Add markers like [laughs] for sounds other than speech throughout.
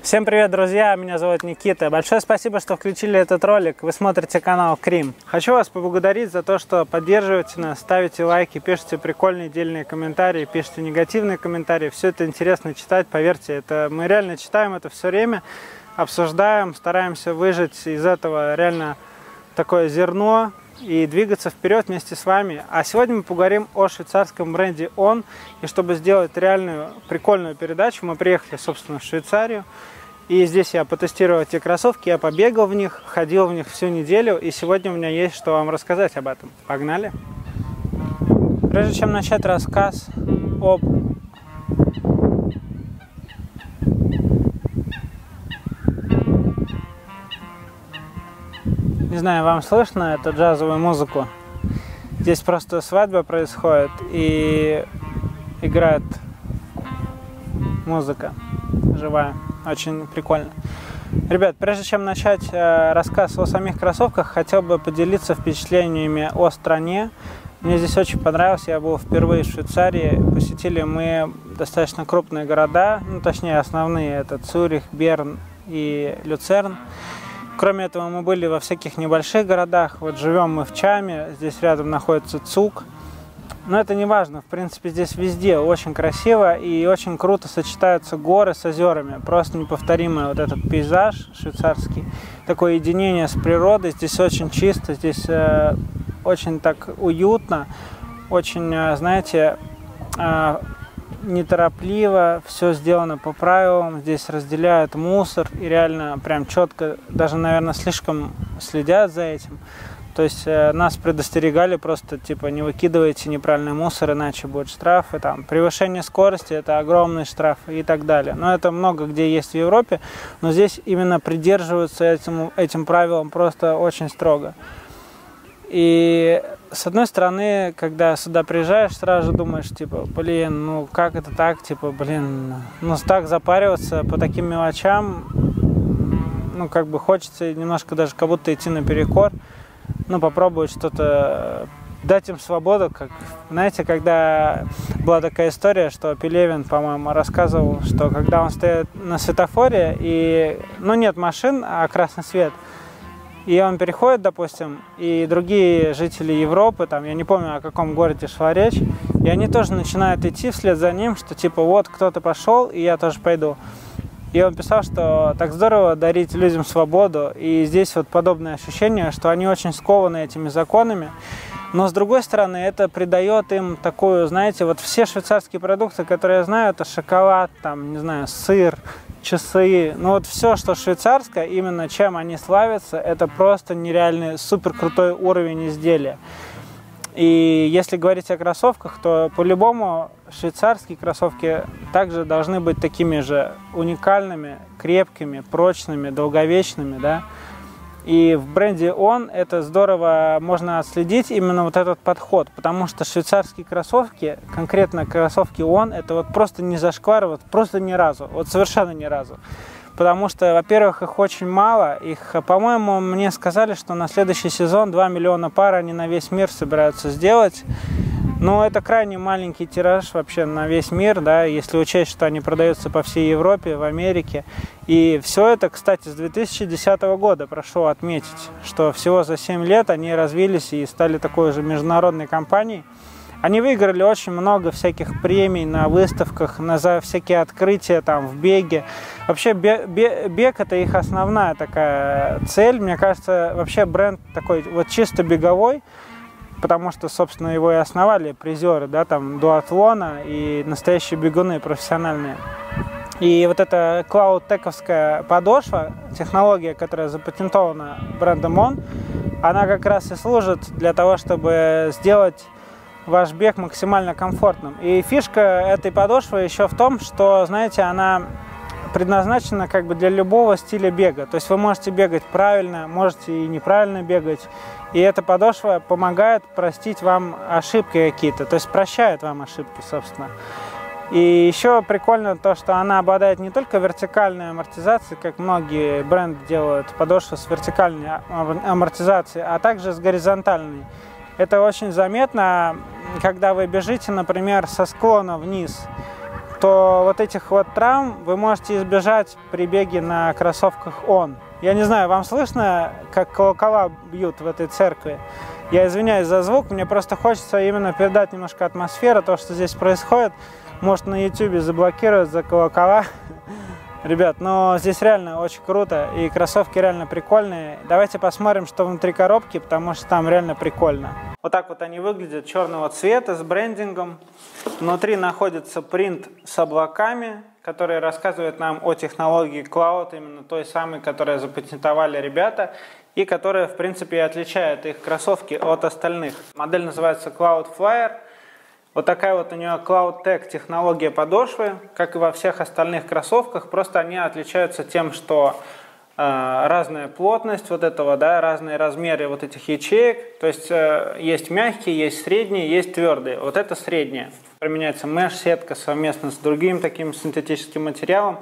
Всем привет, друзья! Меня зовут Никита. Большое спасибо, что включили этот ролик. Вы смотрите канал Крим. Хочу вас поблагодарить за то, что поддерживаете нас, ставите лайки, пишите прикольные дельные комментарии, пишите негативные комментарии. Все это интересно читать, поверьте. Это мы реально читаем это все время, обсуждаем, стараемся выжать из этого реально такое зерно и двигаться вперед вместе с вами. А сегодня мы поговорим о швейцарском бренде On. И чтобы сделать реальную прикольную передачу, мы приехали, собственно, в Швейцарию. И здесь я потестировал эти кроссовки, я побегал в них, ходил в них всю неделю, и сегодня у меня есть что вам рассказать об этом. Погнали! Прежде чем начать рассказ об Не знаю, вам слышно эту джазовую музыку? Здесь просто свадьба происходит и играет музыка живая. Очень прикольно. Ребят, прежде чем начать э, рассказ о самих кроссовках, хотел бы поделиться впечатлениями о стране. Мне здесь очень понравилось, я был впервые в Швейцарии. Посетили мы достаточно крупные города, ну точнее основные, это Цюрих, Берн и Люцерн. Кроме этого, мы были во всяких небольших городах. Вот живем мы в Чаме, здесь рядом находится Цук. Но это не важно, в принципе, здесь везде очень красиво и очень круто сочетаются горы с озерами. Просто неповторимый вот этот пейзаж швейцарский. Такое единение с природой. Здесь очень чисто, здесь э, очень так уютно, очень, э, знаете, э, неторопливо, все сделано по правилам, здесь разделяют мусор и реально прям четко, даже, наверное, слишком следят за этим. То есть э, нас предостерегали просто, типа, не выкидывайте неправильный мусор, иначе будет штраф. И там превышение скорости – это огромный штраф и так далее. Но это много где есть в Европе, но здесь именно придерживаются этим, этим правилам просто очень строго. И с одной стороны, когда сюда приезжаешь, сразу думаешь, типа, блин, ну как это так, типа, блин, ну так запариваться по таким мелочам, ну как бы хочется немножко даже как будто идти наперекор, ну попробовать что-то, дать им свободу, как, знаете, когда была такая история, что Пелевин, по-моему, рассказывал, что когда он стоит на светофоре и, ну нет машин, а красный свет – и он переходит, допустим, и другие жители Европы, там, я не помню, о каком городе шла речь, и они тоже начинают идти вслед за ним, что типа вот кто-то пошел, и я тоже пойду. И он писал, что так здорово дарить людям свободу, и здесь вот подобное ощущение, что они очень скованы этими законами, но с другой стороны, это придает им такую, знаете, вот все швейцарские продукты, которые я знаю, это шоколад, там, не знаю, сыр, часы, ну вот все, что швейцарское, именно чем они славятся, это просто нереальный супер крутой уровень изделия. И если говорить о кроссовках, то по-любому швейцарские кроссовки также должны быть такими же уникальными, крепкими, прочными, долговечными, да, и в бренде Он это здорово можно отследить именно вот этот подход, потому что швейцарские кроссовки, конкретно кроссовки Он, это вот просто не зашквар, вот просто ни разу, вот совершенно ни разу. Потому что, во-первых, их очень мало. Их, по-моему, мне сказали, что на следующий сезон 2 миллиона пар они на весь мир собираются сделать. Но это крайне маленький тираж вообще на весь мир, да, если учесть, что они продаются по всей Европе, в Америке. И все это, кстати, с 2010 года прошу отметить, что всего за 7 лет они развились и стали такой же международной компанией. Они выиграли очень много всяких премий на выставках, на за всякие открытия там в беге. Вообще бег это их основная такая цель. Мне кажется, вообще бренд такой вот чисто беговой потому что, собственно, его и основали призеры, да, там, дуатлона и настоящие бегуны профессиональные. И вот эта клауд-тековская подошва, технология, которая запатентована брендом ON, она как раз и служит для того, чтобы сделать ваш бег максимально комфортным. И фишка этой подошвы еще в том, что, знаете, она предназначена как бы для любого стиля бега. То есть вы можете бегать правильно, можете и неправильно бегать. И эта подошва помогает простить вам ошибки какие-то, то есть прощает вам ошибки, собственно. И еще прикольно то, что она обладает не только вертикальной амортизацией, как многие бренды делают, подошвы с вертикальной амортизацией, а также с горизонтальной. Это очень заметно, когда вы бежите, например, со склона вниз то вот этих вот травм вы можете избежать при беге на кроссовках он. Я не знаю, вам слышно, как колокола бьют в этой церкви? Я извиняюсь за звук, мне просто хочется именно передать немножко атмосферу, то, что здесь происходит. Может, на YouTube заблокируют за колокола. [laughs] Ребят, но здесь реально очень круто, и кроссовки реально прикольные. Давайте посмотрим, что внутри коробки, потому что там реально прикольно. Вот так вот они выглядят, черного цвета, с брендингом. Внутри находится принт с облаками, который рассказывает нам о технологии Cloud, именно той самой, которую запатентовали ребята, и которая, в принципе, отличает их кроссовки от остальных. Модель называется Cloud Flyer – вот такая вот у нее Cloud Tech технология подошвы, как и во всех остальных кроссовках, просто они отличаются тем, что э, разная плотность вот этого, да, разные размеры вот этих ячеек, то есть э, есть мягкие, есть средние, есть твердые. Вот это среднее. Применяется меш-сетка совместно с другим таким синтетическим материалом,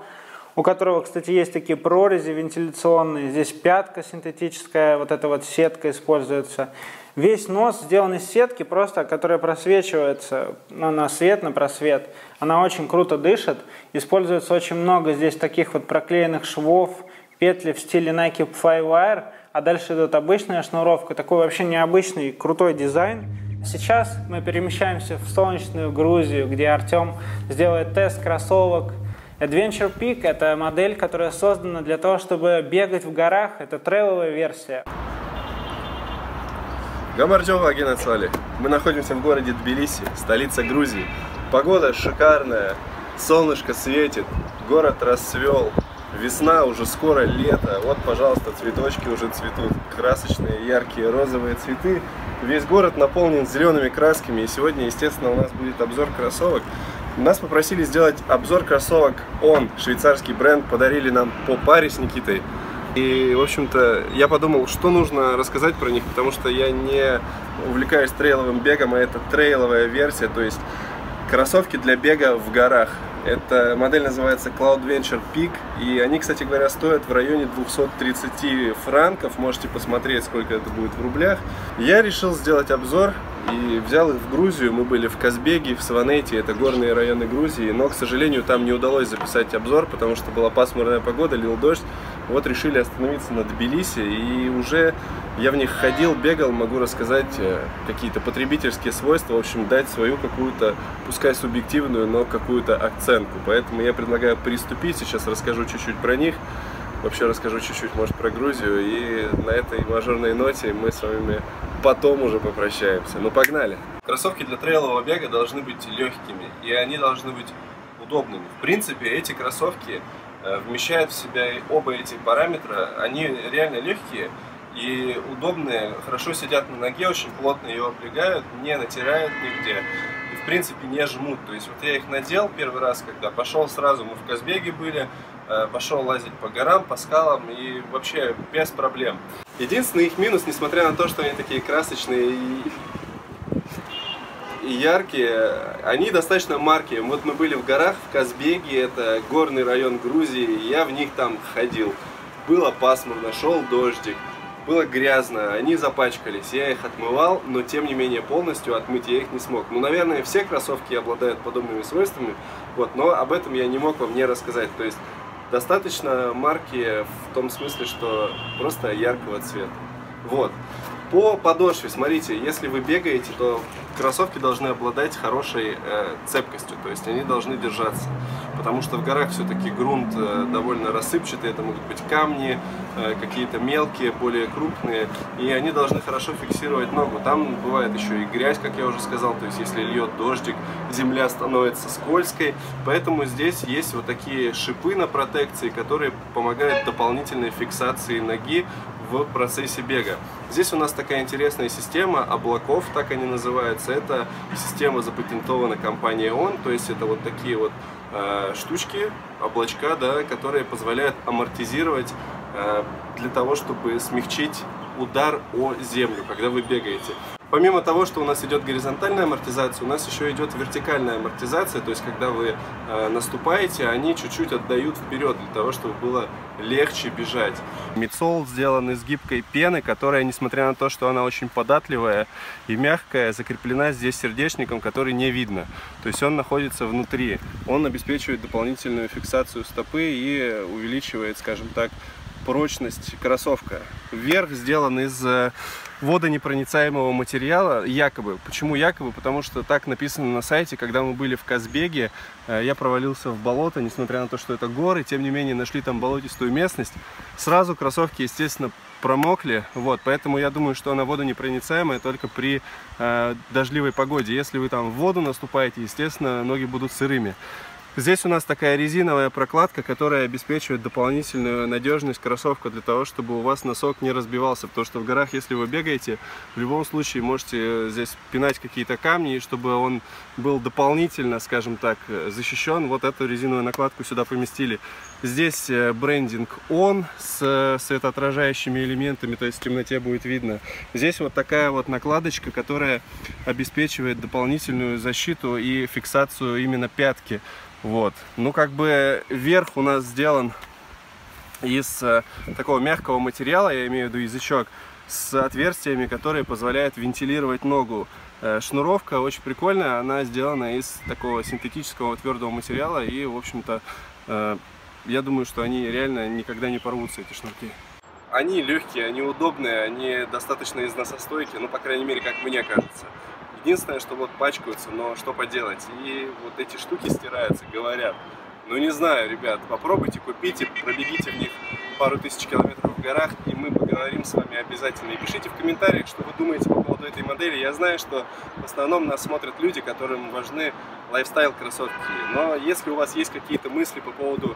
у которого, кстати, есть такие прорези вентиляционные. Здесь пятка синтетическая, вот эта вот сетка используется. Весь нос сделан из сетки, просто, которая просвечивается ну, на свет, на просвет. Она очень круто дышит. Используется очень много здесь таких вот проклеенных швов, петли в стиле Nike Flywire, а дальше идет обычная шнуровка. Такой вообще необычный, крутой дизайн. Сейчас мы перемещаемся в солнечную Грузию, где Артем сделает тест кроссовок. Adventure Peak – это модель, которая создана для того, чтобы бегать в горах. Это трейловая версия. Гамарджова Агенацвали. Мы находимся в городе Тбилиси, столица Грузии. Погода шикарная, солнышко светит, город расцвел, весна, уже скоро лето. Вот, пожалуйста, цветочки уже цветут, красочные, яркие розовые цветы. Весь город наполнен зелеными красками, и сегодня, естественно, у нас будет обзор кроссовок. Нас попросили сделать обзор кроссовок Он, швейцарский бренд, подарили нам по паре с Никитой. И, в общем-то, я подумал, что нужно рассказать про них, потому что я не увлекаюсь трейловым бегом, а это трейловая версия, то есть кроссовки для бега в горах. Эта модель называется Cloud Venture Peak, и они, кстати говоря, стоят в районе 230 франков, можете посмотреть, сколько это будет в рублях. Я решил сделать обзор и взял их в Грузию. Мы были в Казбеге, в Сванете, это горные районы Грузии, но, к сожалению, там не удалось записать обзор, потому что была пасмурная погода, лил дождь. Вот решили остановиться на Тбилиси, и уже я в них ходил, бегал, могу рассказать э, какие-то потребительские свойства, в общем, дать свою какую-то, пускай субъективную, но какую-то акцентку. Поэтому я предлагаю приступить, сейчас расскажу чуть-чуть про них, вообще расскажу чуть-чуть, может, про Грузию, и на этой мажорной ноте мы с вами потом уже попрощаемся. Ну, погнали! Кроссовки для трейлового бега должны быть легкими, и они должны быть удобными. В принципе, эти кроссовки э, вмещают в себя оба эти параметра, они реально легкие и удобные, хорошо сидят на ноге, очень плотно ее облегают, не натирают нигде и в принципе не жмут. То есть вот я их надел первый раз, когда пошел сразу, мы в Казбеге были, э, пошел лазить по горам, по скалам и вообще без проблем. Единственный их минус, несмотря на то, что они такие красочные и, и яркие, они достаточно маркие. Вот мы были в горах в Казбеге, это горный район Грузии, я в них там ходил. Было пасмурно, шел дождик, было грязно, они запачкались, я их отмывал, но тем не менее полностью отмыть я их не смог. Ну, наверное, все кроссовки обладают подобными свойствами, вот, но об этом я не мог вам не рассказать. То есть достаточно марки в том смысле, что просто яркого цвета. Вот. По подошве, смотрите, если вы бегаете, то кроссовки должны обладать хорошей э, цепкостью, то есть они должны держаться. Потому что в горах все-таки грунт э, довольно рассыпчатый, это могут быть камни, э, какие-то мелкие, более крупные, и они должны хорошо фиксировать ногу. Там бывает еще и грязь, как я уже сказал, то есть если льет дождик, земля становится скользкой, поэтому здесь есть вот такие шипы на протекции, которые помогают дополнительной фиксации ноги в процессе бега. Здесь у нас такая интересная система облаков, так они называются. Это система запатентована компанией ON, то есть это вот такие вот э, штучки, облачка, да, которые позволяют амортизировать э, для того, чтобы смягчить удар о землю, когда вы бегаете. Помимо того, что у нас идет горизонтальная амортизация, у нас еще идет вертикальная амортизация, то есть когда вы э, наступаете, они чуть-чуть отдают вперед для того, чтобы было легче бежать. Мидсол сделан из гибкой пены, которая, несмотря на то, что она очень податливая и мягкая, закреплена здесь сердечником, который не видно. То есть он находится внутри. Он обеспечивает дополнительную фиксацию стопы и увеличивает, скажем так, прочность кроссовка. Верх сделан из э, водонепроницаемого материала, якобы. Почему якобы? Потому что так написано на сайте, когда мы были в Казбеге, э, я провалился в болото, несмотря на то, что это горы, тем не менее нашли там болотистую местность. Сразу кроссовки, естественно, промокли, вот, поэтому я думаю, что она водонепроницаемая только при э, дождливой погоде. Если вы там в воду наступаете, естественно, ноги будут сырыми. Здесь у нас такая резиновая прокладка, которая обеспечивает дополнительную надежность кроссовка для того, чтобы у вас носок не разбивался. Потому что в горах, если вы бегаете, в любом случае можете э, здесь пинать какие-то камни, и чтобы он был дополнительно, скажем так, защищен, вот эту резиновую накладку сюда поместили. Здесь э, брендинг ON с э, светоотражающими элементами, то есть в темноте будет видно. Здесь вот такая вот накладочка, которая обеспечивает дополнительную защиту и фиксацию именно пятки. Вот. Ну, как бы верх у нас сделан из э, такого мягкого материала, я имею в виду язычок, с отверстиями, которые позволяют вентилировать ногу. Э, шнуровка очень прикольная, она сделана из такого синтетического твердого материала, и, в общем-то, э, я думаю, что они реально никогда не порвутся, эти шнурки. Они легкие, они удобные, они достаточно износостойкие, ну, по крайней мере, как мне кажется. Единственное, что вот пачкаются, но что поделать. И вот эти штуки стираются, говорят. Ну не знаю, ребят, попробуйте, купите, пробегите в них пару тысяч километров в горах, и мы поговорим с вами обязательно. И пишите в комментариях, что вы думаете по поводу этой модели. Я знаю, что в основном нас смотрят люди, которым важны лайфстайл кроссовки. Но если у вас есть какие-то мысли по поводу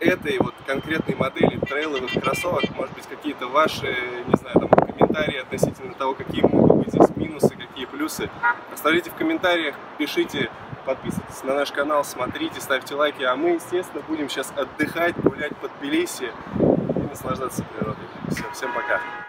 этой вот конкретной модели трейловых кроссовок, может быть, какие-то ваши, не знаю, там, комментарии относительно того, какие могут быть здесь минусы, какие плюсы, оставляйте в комментариях, пишите, подписывайтесь на наш канал, смотрите, ставьте лайки, а мы, естественно, будем сейчас отдыхать, гулять под Тбилиси и наслаждаться природой. Все, всем пока!